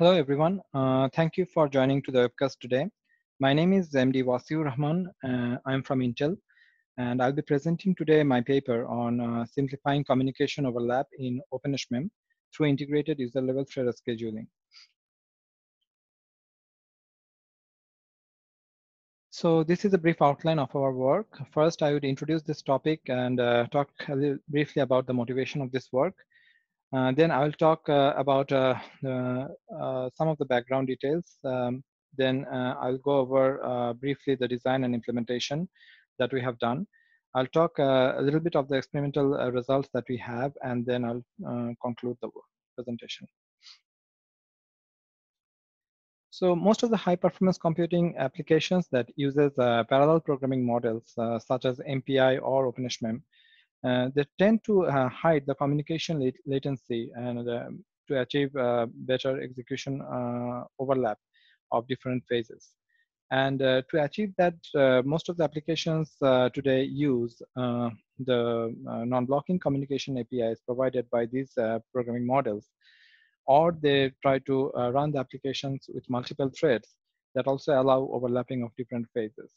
Hello, everyone. Uh, thank you for joining to the webcast today. My name is MD Wasiur Rahman. Uh, I'm from Intel, and I'll be presenting today my paper on uh, simplifying communication overlap in OpenSHMEM through integrated user-level thread scheduling. So this is a brief outline of our work. First, I would introduce this topic and uh, talk a little briefly about the motivation of this work. Uh, then I will talk uh, about uh, some of the background details. Um, then I'll go over briefly the design and implementation that we have done. I'll talk a little bit of the experimental results that we have, and then I'll conclude the presentation. So most of the high performance computing applications that uses uh, parallel programming models uh, such as MPI or OpenSHMEM uh, they tend to uh, hide the communication lat latency and uh, to achieve better execution overlap of different phases. And uh, to achieve that, uh, most of the applications uh, today use the non-blocking communication APIs provided by these programming models, or they try to run the applications with multiple threads that also allow overlapping of different phases.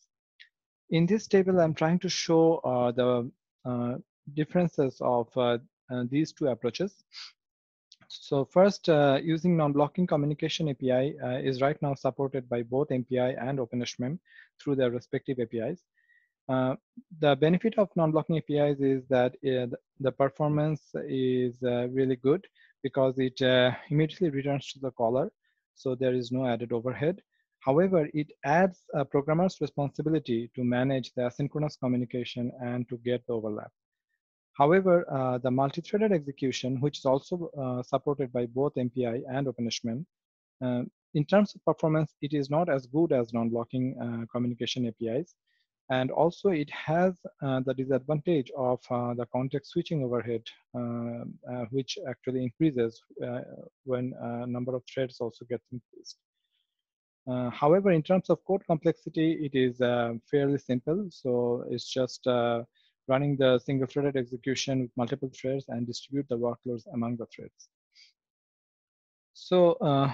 In this table, I'm trying to show the differences of uh, uh, these two approaches. So first, uh, using non-blocking communication API is right now supported by both MPI and OpenSHMEM through their respective APIs. Uh, the benefit of non-blocking APIs is that uh, the performance is uh, really good because it immediately returns to the caller. So there is no added overhead. However, it adds a programmer's responsibility to manage the asynchronous communication and to get the overlap. However, uh, the multi-threaded execution, which is also uh, supported by both MPI and OpenSHMEM, uh, in terms of performance, it is not as good as non-blocking uh, communication APIs. And also it has uh, the disadvantage of uh, the context switching overhead, which actually increases when number of threads also gets increased. however, in terms of code complexity, it is fairly simple. So it's just running the single threaded execution with multiple threads and distribute the workloads among the threads. So uh,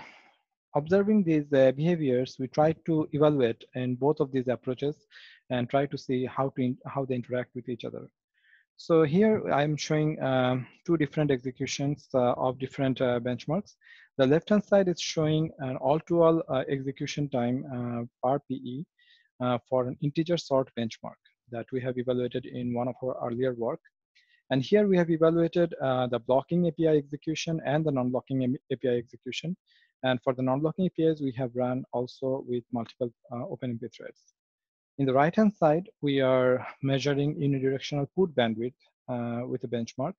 observing these uh, behaviors, we try to evaluate in both of these approaches and try to see how to how they interact with each other. So here I'm showing um, two different executions uh, of different uh, benchmarks. The left-hand side is showing an all-to-all -all, uh, execution time uh, per PE for an integer sort benchmark that we have evaluated in one of our earlier work. And here we have evaluated uh, the blocking API execution and the non-blocking API execution. And for the non-blocking APIs, we have run also with multiple uh, OpenMP threads. In the right-hand side, we are measuring unidirectional put bandwidth uh, with a benchmark.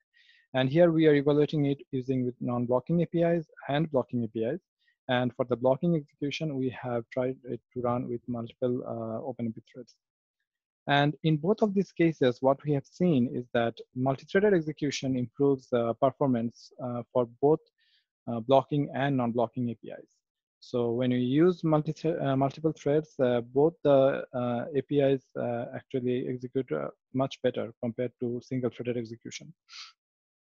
And here we are evaluating it using with non-blocking APIs and blocking APIs. And for the blocking execution, we have tried it to run with multiple uh, OpenMP threads. And in both of these cases, what we have seen is that multi-threaded execution improves uh, performance uh, for both uh, blocking and non-blocking APIs. So when you use multi uh, multiple threads, uh, both the uh, APIs actually execute much better compared to single-threaded execution.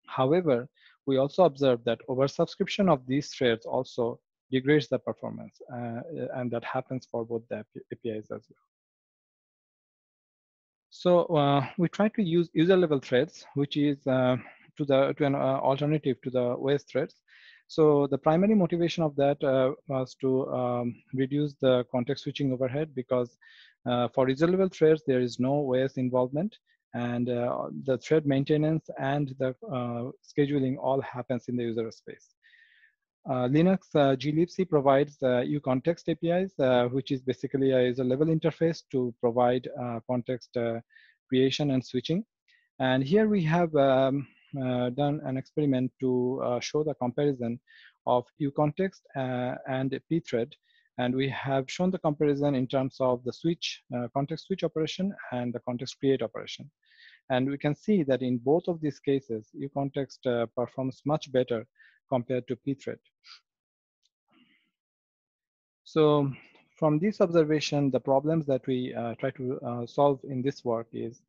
However, we also observe that oversubscription of these threads also degrades the performance, and that happens for both the APIs as well. So uh, we try to use user level threads, which is uh, to the to an uh, alternative to the OS threads. So the primary motivation of that uh, was to um, reduce the context switching overhead because uh, for user level threads, there is no OS involvement and the thread maintenance and the scheduling all happens in the user space. Uh, Linux uh, glibc provides uh, uContext APIs, uh, which is basically a, a level interface to provide uh, context uh, creation and switching. And here we have um, done an experiment to show the comparison of uContext and pthread. And we have shown the comparison in terms of the switch, context switch operation and the context create operation. And we can see that in both of these cases, uContext performs much better compared to pthread. So from this observation, the problems that we uh, try to uh, solve in this work is,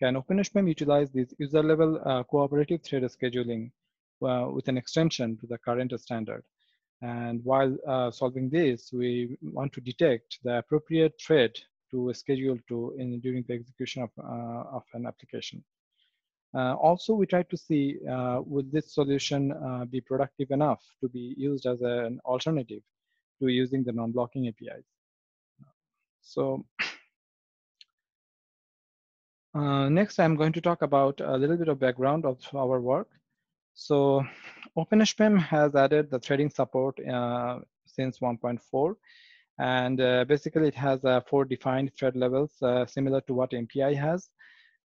can OpenSHMEM utilize this user level uh, cooperative thread scheduling uh, with an extension to the current standard? And while uh, solving this, we want to detect the appropriate thread to schedule to in, during the execution of, uh, of an application. Uh, also, we try to see uh, would this solution uh, be productive enough to be used as an alternative to using the non-blocking APIs. So uh, next, I'm going to talk about a little bit of background of our work. So OpenSHMEM has added the threading support uh, since 1.4. And uh, basically, it has four defined thread levels, similar to what MPI has.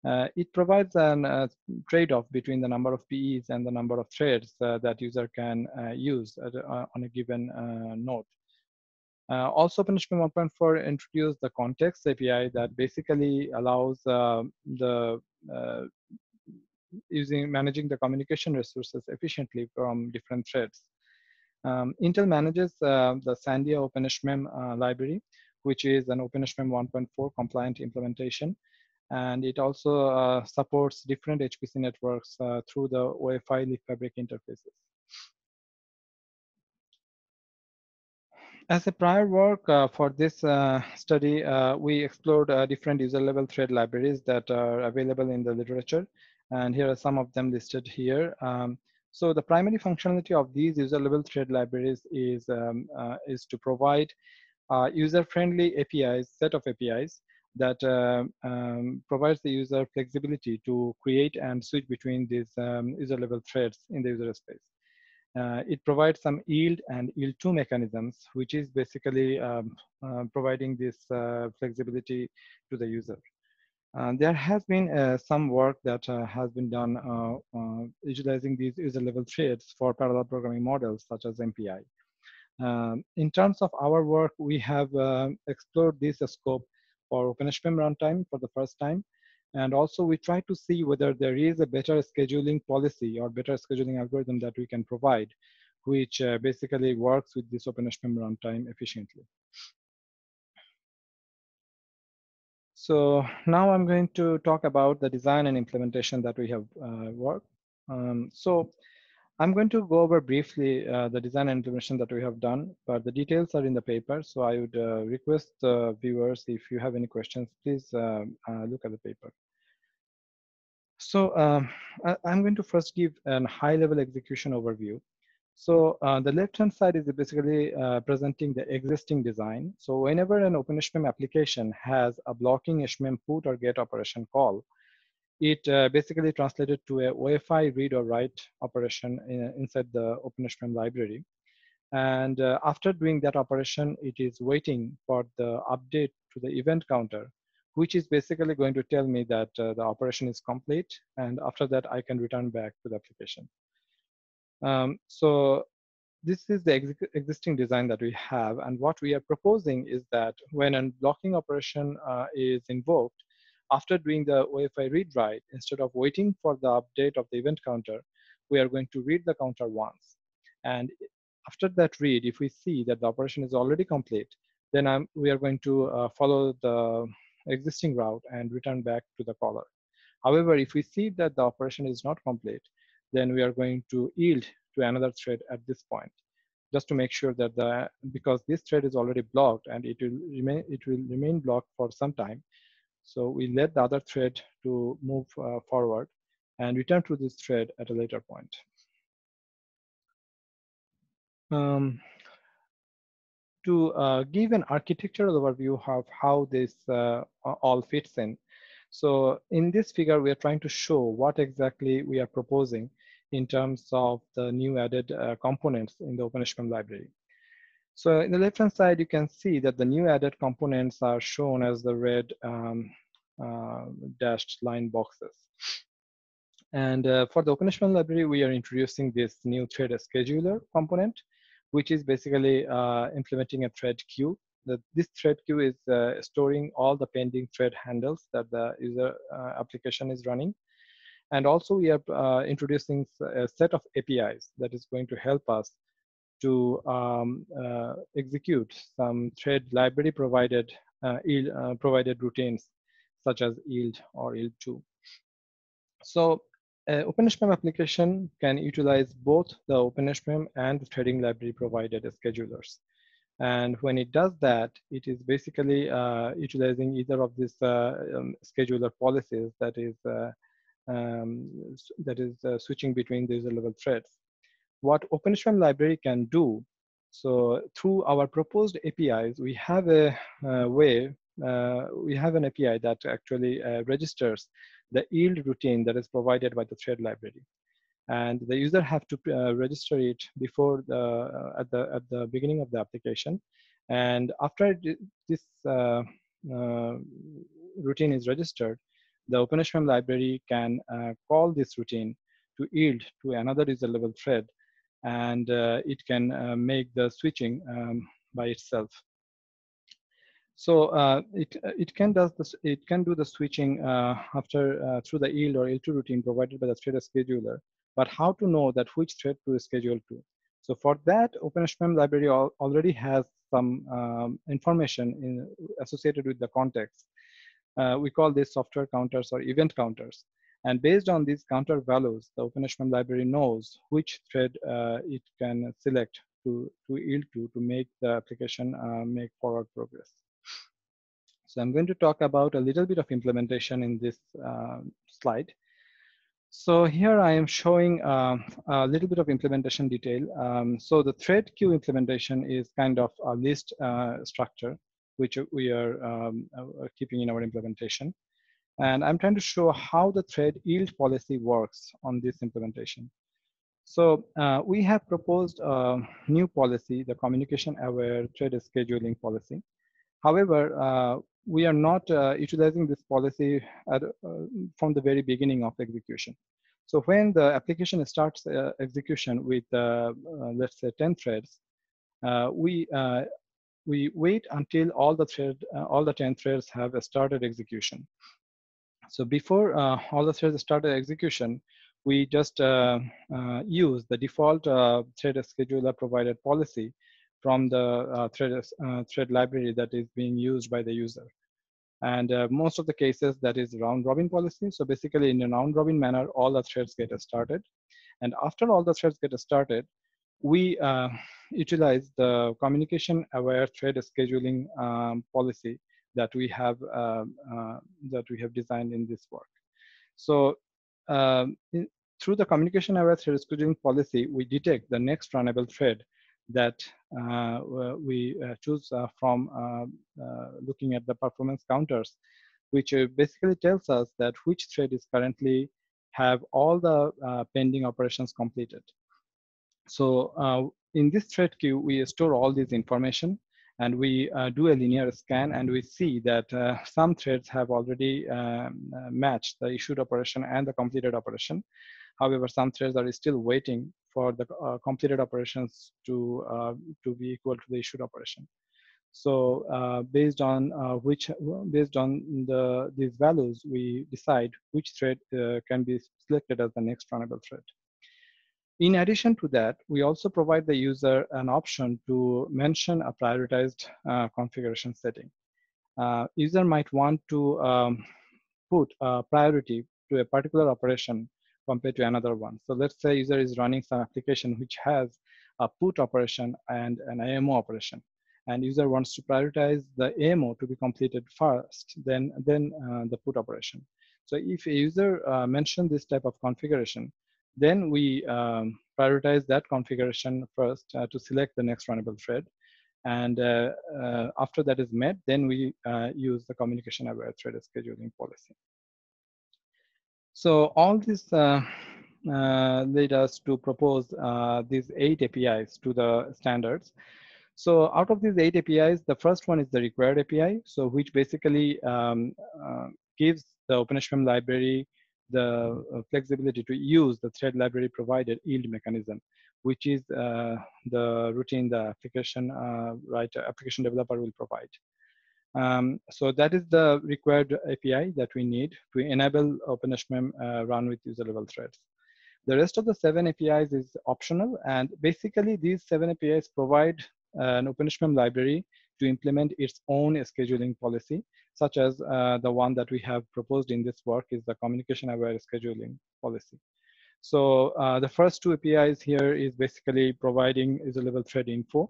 Uh, it provides a uh, trade-off between the number of PEs and the number of threads that user can use on a given node. Uh, also, OpenSHMEM 1.4 introduced the context API that basically allows uh, the uh, using managing the communication resources efficiently from different threads. Um, Intel manages uh, the Sandia OpenSHMEM uh, library, which is an OpenSHMEM 1.4 compliant implementation. And it also uh, supports different HPC networks through the OFI libfabric interfaces. As a prior work uh, for this uh, study, uh, we explored uh, different user-level thread libraries that are available in the literature. And here are some of them listed here. Um, so the primary functionality of these user-level thread libraries is, um, uh, is to provide user-friendly APIs, set of APIs that uh, um, provides the user flexibility to create and switch between these um, user-level threads in the user space. Uh, it provides some yield and yield two mechanisms, which is basically um, uh, providing this uh, flexibility to the user. Uh, there has been uh, some work that uh, has been done utilizing these user level threads for parallel programming models such as MPI. Um, in terms of our work, we have explored this scope for OpenSHMEM runtime for the first time. And also we try to see whether there is a better scheduling policy or better scheduling algorithm that we can provide, which uh, basically works with this OpenSHMEM runtime efficiently. So now I'm going to talk about the design and implementation that we have uh, worked. Um, so I'm going to go over briefly uh, the design and implementation that we have done, but the details are in the paper. So I would uh, request viewers, if you have any questions, please uh, uh, look at the paper. So um, I, am going to first give a high level execution overview. So uh, the left-hand side is basically uh, presenting the existing design. So whenever an OpenSHMEM application has a blocking HMM put or get operation call, it uh, basically translated to a OFI read or write operation in, inside the OpenSHMEM library. And uh, after doing that operation, it is waiting for the update to the event counter which is basically going to tell me that uh, the operation is complete. And after that, I can return back to the application. Um, so this is the ex existing design that we have. And what we are proposing is that when a blocking operation uh, is invoked, after doing the OFI read write, instead of waiting for the update of the event counter, we are going to read the counter once. And after that read, if we see that the operation is already complete, then I'm, we are going to uh, follow the existing route and return back to the caller. However, if we see that the operation is not complete, then we are going to yield to another thread at this point, just to make sure that the because this thread is already blocked and it will remain it will remain blocked for some time. So we let the other thread to move uh, forward and return to this thread at a later point. Um, to uh, give an architectural overview of how this uh, all fits in. So in this figure, we are trying to show what exactly we are proposing in terms of the new added uh, components in the OpenSHMEM library. So in the left-hand side, you can see that the new added components are shown as the red um, uh, dashed line boxes. And uh, for the OpenSHMEM library, we are introducing this new thread scheduler component, which is basically uh, implementing a thread queue. The, this thread queue is uh, storing all the pending thread handles that the user uh, application is running. And also we are uh, introducing a set of APIs that is going to help us to um, uh, execute some thread library provided uh, yield, provided routines such as yield or yield2. So Uh, OpenSHMEM application can utilize both the OpenSHMEM and the threading library provided schedulers. And when it does that, it is basically uh, utilizing either of these uh, um, scheduler policies that is uh, um, that is uh, switching between these level threads. What OpenSHMEM library can do, so through our proposed APIs, we have a, a way, uh, we have an API that actually uh, registers the yield routine that is provided by the thread library. And the user have to uh, register it before the uh, at the at the beginning of the application. And after this uh, uh, routine is registered the OpenSHMEM library can uh, call this routine to yield to another user level thread and uh, it can make the switching um, by itself so uh, it it can does this it can do the switching uh, after uh, through the yield or yield2 routine provided by the thread scheduler but how to know that which thread to schedule to. So for that, OpenSHMEM library al already has some um, information in, associated with the context. Uh, we call these software counters or event counters. And based on these counter values, the OpenSHMEM library knows which thread uh, it can select to, to yield to to make the application uh, make forward progress. So I'm going to talk about a little bit of implementation in this uh, slide. So here I am showing uh, a little bit of implementation detail. Um, so the thread queue implementation is kind of a list uh, structure, which we are um, uh, keeping in our implementation. And I'm trying to show how the thread yield policy works on this implementation. So uh, we have proposed a new policy, the communication aware thread scheduling policy. However, uh, we are not uh, utilizing this policy at, uh, from the very beginning of execution. So when the application starts uh, execution with, uh, let's say 10 threads, we, we wait until all the thread, all the 10 threads have started execution. So before all the threads started execution, we just use the default thread scheduler provided policy from the uh, thread, uh, thread library that is being used by the user. And uh, most of the cases that is round robin policy. So basically in a round robin manner, all the threads get started. And after all the threads get started, we uh, utilize the communication aware thread scheduling um, policy that we have uh, uh that we have designed in this work. So um, in, through the communication aware scheduling policy, we detect the next runnable thread that uh, we uh, choose uh, from looking at the performance counters, which basically tells us that which thread is currently have all the pending operations completed. So in this thread queue, we store all this information and we uh, do a linear scan and we see that uh, some threads have already um, uh, matched the issued operation and the completed operation. However, some threads are still waiting for the uh, completed operations to, uh, to be equal to the issued operation. So uh, based on which, based on the these values, we decide which thread can be selected as the next runnable thread. In addition to that, we also provide the user an option to mention a prioritized uh, configuration setting. user might want to um, put a priority to a particular operation compared to another one. So let's say user is running some application which has a put operation and an AMO operation. And user wants to prioritize the AMO to be completed first, then, then uh, the put operation. So if a user uh, mentioned this type of configuration, then we um, prioritize that configuration first uh, to select the next runnable thread. And uh, uh, after that is met, then we uh, use the communication aware thread scheduling policy. So all this uh, uh, led us to propose these eight APIs to the standards. So out of these eight APIs, the first one is the required API, so which basically um, gives the OpenSHMEM library the uh, flexibility to use the thread library provided yield mechanism, which is uh, the routine the application writer, application developer will provide. Um, so that is the required API that we need to enable OpenSHMEM uh, run with user level threads. The rest of the seven APIs is optional and basically these seven APIs provide uh, an OpenSHMEM library to implement its own scheduling policy, such as uh, the one that we have proposed in this work is the communication aware scheduling policy. So uh, the first two APIs here is basically providing user level thread info.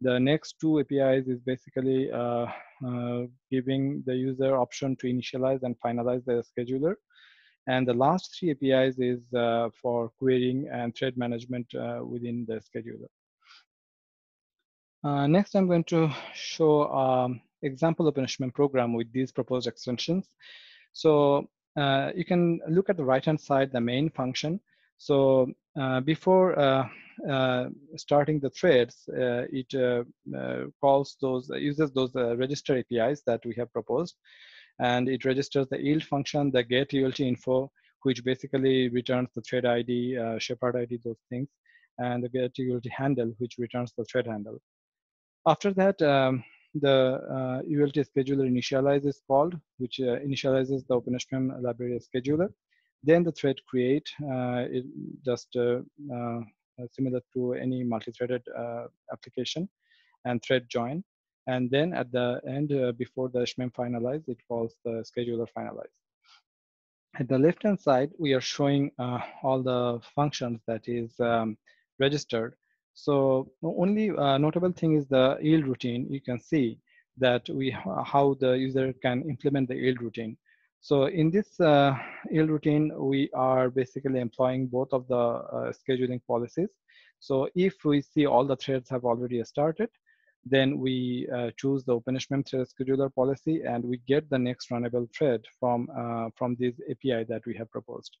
The next two APIs is basically uh, uh, giving the user option to initialize and finalize the scheduler. And the last three APIs is uh, for querying and thread management uh, within the scheduler. Uh, next, I'm going to show um, example of OpenSHMEM program with these proposed extensions. So uh, you can look at the right-hand side, the main function. So uh, before uh, uh, starting the threads, it calls those, uses those register APIs that we have proposed. And it registers the yield function, the get ULT info, which basically returns the thread ID, shepherd ID, those things, and the get ULT handle, which returns the thread handle. After that, um, the uh, ULT scheduler initialize is called, which uh, initializes the OpenSHMEM library scheduler. Then the thread create, uh, just uh, uh, similar to any multi-threaded uh, application, and thread join. And then at the end, before the SHMEM finalize, it calls the scheduler finalize. At the left-hand side, we are showing all the functions that is um, registered so only uh, notable thing is the yield routine. You can see that we how the user can implement the yield routine. So in this uh, yield routine, we are basically employing both of the uh, scheduling policies. So if we see all the threads have already started, then we uh, choose the OpenSHMEM thread scheduler policy and we get the next runnable thread from, uh, from this API that we have proposed.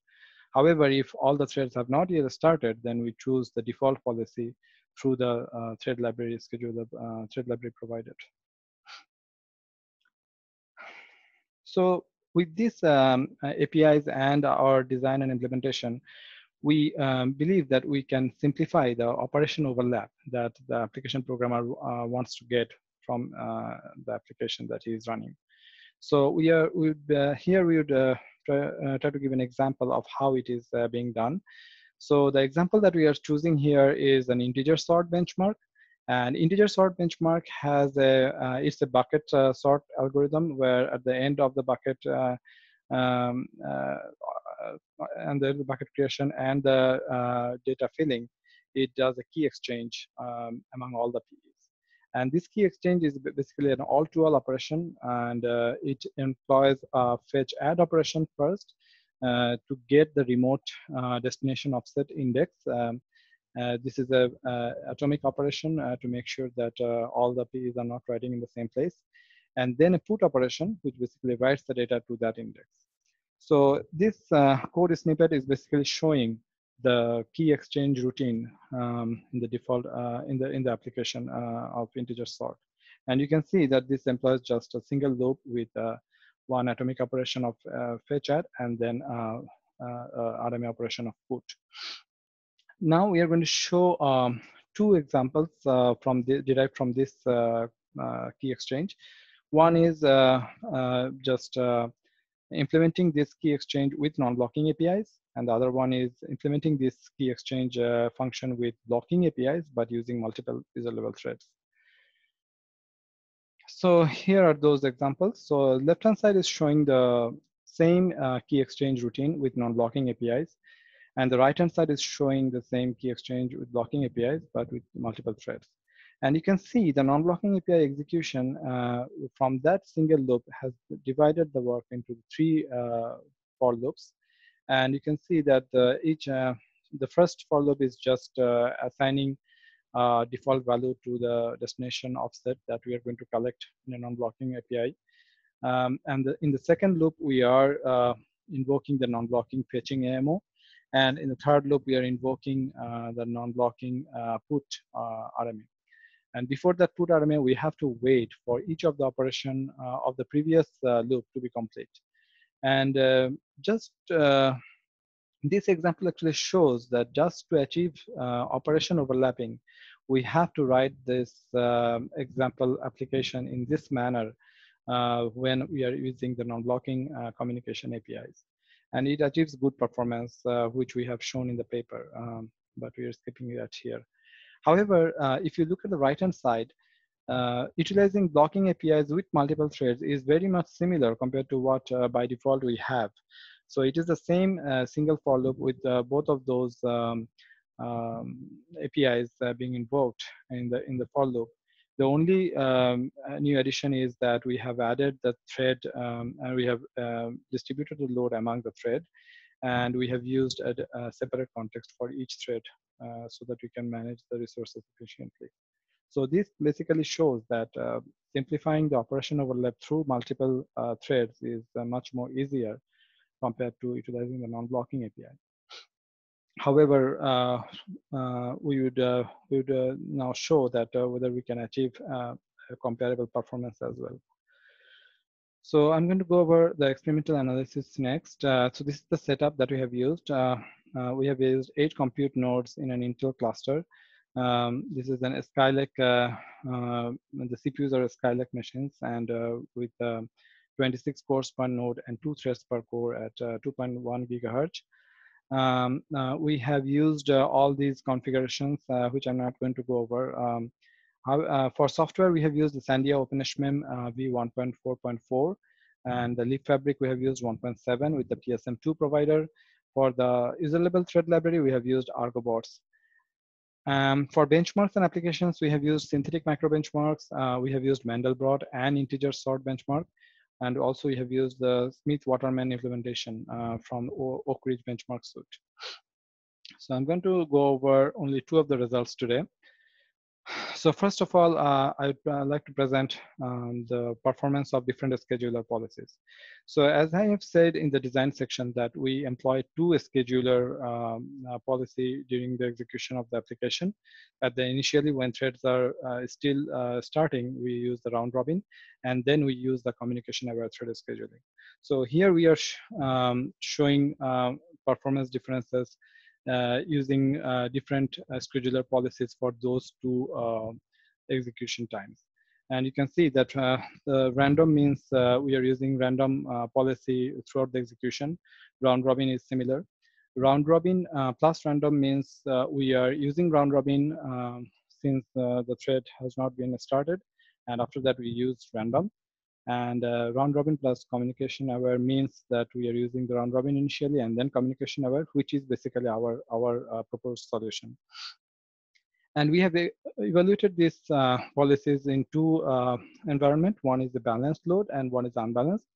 However, if all the threads have not yet started, then we choose the default policy through the uh, thread library scheduler uh, thread library provided. So with these um, uh, APIs and our design and implementation, we um, believe that we can simplify the operation overlap that the application programmer uh, wants to get from uh, the application that he is running. So we are uh, here we would uh, try to give an example of how it is uh, being done. So the example that we are choosing here is an integer sort benchmark. And integer sort benchmark has a, uh, it's a bucket uh, sort algorithm where at the end of the bucket uh, um, uh, and the bucket creation and the data filling, it does a key exchange um, among all the. And this key exchange is basically an all-to-all operation, and uh, it employs a fetch add operation first uh, to get the remote uh, destination offset index. Um, uh, this is a atomic operation uh, to make sure that uh, all the P's are not writing in the same place. And then a put operation, which basically writes the data to that index. So this code snippet is basically showing the key exchange routine um, in the default uh, in the in the application uh, of integer sort. And you can see that this employs just a single loop with uh, one atomic operation of uh, fetch add and then uh, uh, RMA operation of put. Now we are going to show um, two examples from the, derived from this key exchange. One is just implementing this key exchange with non-blocking APIs and the other one is implementing this key exchange uh, function with blocking APIs, but using multiple user level threads. So here are those examples. So left-hand side is showing the same uh, key exchange routine with non-blocking APIs. And the right-hand side is showing the same key exchange with blocking APIs, but with multiple threads. And you can see the non-blocking API execution uh, from that single loop has divided the work into three uh, for loops. And you can see that uh, each, uh, the first for loop is just uh, assigning default value to the destination offset that we are going to collect in a non-blocking API. Um, and the, in the second loop, we are invoking the non-blocking fetching AMO. And in the third loop, we are invoking uh, the non-blocking uh, put uh, RMA. And before that put RMA, we have to wait for each of the operation of the previous loop to be complete. And uh, just uh, this example actually shows that just to achieve uh, operation overlapping, we have to write this um, example application in this manner uh, when we are using the non-blocking uh, communication APIs. And it achieves good performance, which we have shown in the paper, um, but we are skipping that here. However, if you look at the right-hand side, uh, utilizing blocking APIs with multiple threads is very much similar compared to what uh, by default we have. So it is the same uh, single for loop with uh, both of those um, um, APIs uh, being invoked in the in the for loop. The only um, new addition is that we have added the thread um, and we have distributed the load among the thread and we have used a, a separate context for each thread uh, so that we can manage the resources efficiently. So this basically shows that uh, simplifying the operation overlap through multiple uh, threads is uh, much more easier compared to utilizing the non-blocking API. However, uh, uh, we would uh, we would now show that whether we can achieve comparable performance as well. So I'm going to go over the experimental analysis next. Uh, so this is the setup that we have used. Uh, uh, we have used eight compute nodes in an Intel cluster. Um, this is an Skylake, the CPUs are Skylake machines and with 26 cores per node and two threads per core at 2.1 gigahertz. Um, uh, we have used uh, all these configurations, uh, which I'm not going to go over. Um, how, for software, we have used the Sandia OpenSHMEM v1.4.4, and the libfabric we have used 1.7 with the PSM2 provider. For the user level thread library, we have used Argobots. Um, for benchmarks and applications, we have used synthetic micro benchmarks. Uh, we have used Mandelbrot and integer sort benchmark. And also we have used the Smith-Waterman implementation uh, from o Oak Ridge benchmark suite. So I'm going to go over only two of the results today. So first of all, uh, I'd uh, like to present um, the performance of different scheduler policies. So as I have said in the design section that we employ two scheduler um, uh, policy during the execution of the application. At the initially when threads are uh, still uh, starting, we use the round robin, and then we use the communication aware thread scheduling. So here we are sh um, showing uh, performance differences Uh, using uh, different uh, scheduler policies for those two uh, execution times. And you can see that uh, the random means we are using random policy throughout the execution. Round robin is similar. Round robin plus random means we are using round robin um, since the thread has not been started. And after that, we use random. And uh, round robin plus communication aware means that we are using the round robin initially and then communication aware, which is basically our, our uh, proposed solution. And we have evaluated these uh, policies in two uh, environment. One is the balanced load and one is unbalanced.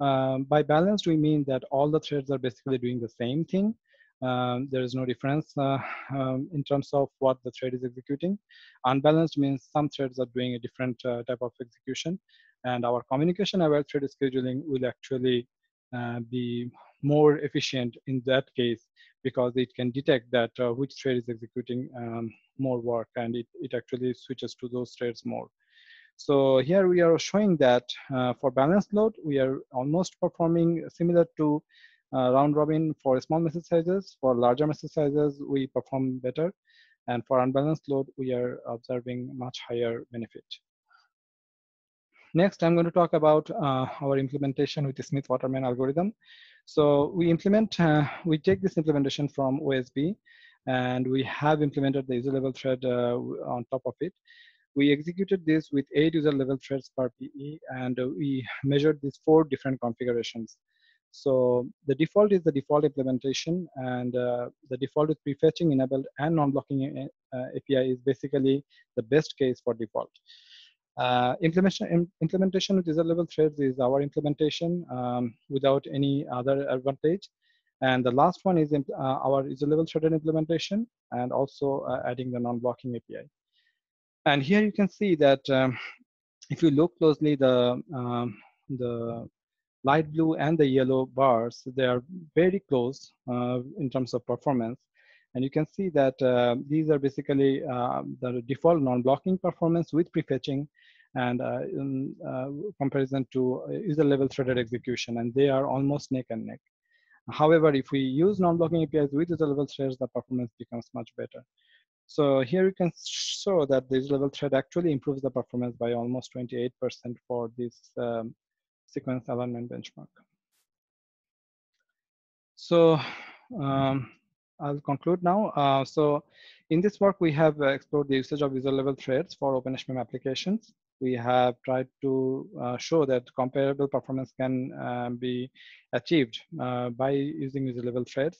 Um, by balanced, we mean that all the threads are basically doing the same thing. Um, there is no difference uh, um, in terms of what the thread is executing. Unbalanced means some threads are doing a different uh, type of execution and our communication aware thread scheduling will actually uh, be more efficient in that case because it can detect that uh, which thread is executing um, more work and it, it actually switches to those threads more. So here we are showing that uh, for balanced load, we are almost performing similar to uh, round robin for small message sizes. For larger message sizes, we perform better. And for unbalanced load, we are observing much higher benefit. Next, I'm going to talk about uh, our implementation with the Smith-Waterman algorithm. So we implement, uh, we take this implementation from OSB, and we have implemented the user level thread uh, on top of it. We executed this with eight user level threads per PE, and we measured these four different configurations. So the default is the default implementation, and uh, the default with prefetching enabled and non-blocking uh, API is basically the best case for default. Uh, implementation, implementation with user level threads is our implementation um, without any other advantage. And the last one is uh, our user level threaded implementation and also uh, adding the non-blocking API. And here you can see that um, if you look closely, the, um, the light blue and the yellow bars, they are very close uh, in terms of performance. And you can see that uh, these are basically the default non-blocking performance with prefetching and uh, in uh, comparison to user level threaded execution, and they are almost neck and neck. However, if we use non-blocking APIs with user level threads, the performance becomes much better. So here you can show that user level thread actually improves the performance by almost 28% for this um, sequence alignment benchmark. So um, I'll conclude now. Uh, so in this work, we have uh, explored the usage of user level threads for OpenSHMEM applications. We have tried to uh, show that comparable performance can uh, be achieved uh, by using level threads.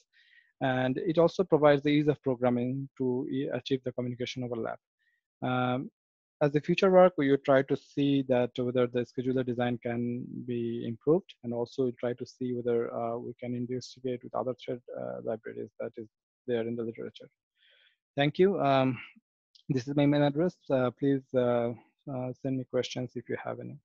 And it also provides the ease of programming to achieve the communication overlap. Um, as the future work, we try to see that whether the scheduler design can be improved and also try to see whether uh, we can investigate with other thread uh, libraries that is there in the literature. Thank you. Um, this is my mail address. Uh, please Uh, send me questions if you have any.